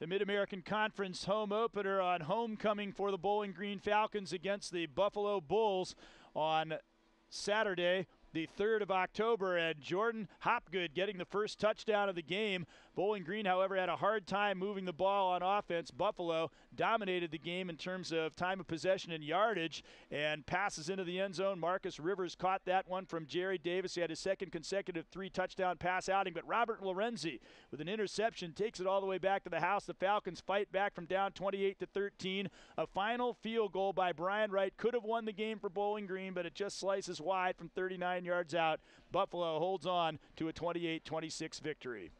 the Mid American Conference home opener on homecoming for the Bowling Green Falcons against the Buffalo Bulls on Saturday the 3rd of October, and Jordan Hopgood getting the first touchdown of the game. Bowling Green, however, had a hard time moving the ball on offense. Buffalo dominated the game in terms of time of possession and yardage, and passes into the end zone. Marcus Rivers caught that one from Jerry Davis. He had his second consecutive three touchdown pass outing, but Robert Lorenzi with an interception takes it all the way back to the house. The Falcons fight back from down 28 to 13. A final field goal by Brian Wright could have won the game for Bowling Green, but it just slices wide from 39 yards out. Buffalo holds on to a 28 26 victory.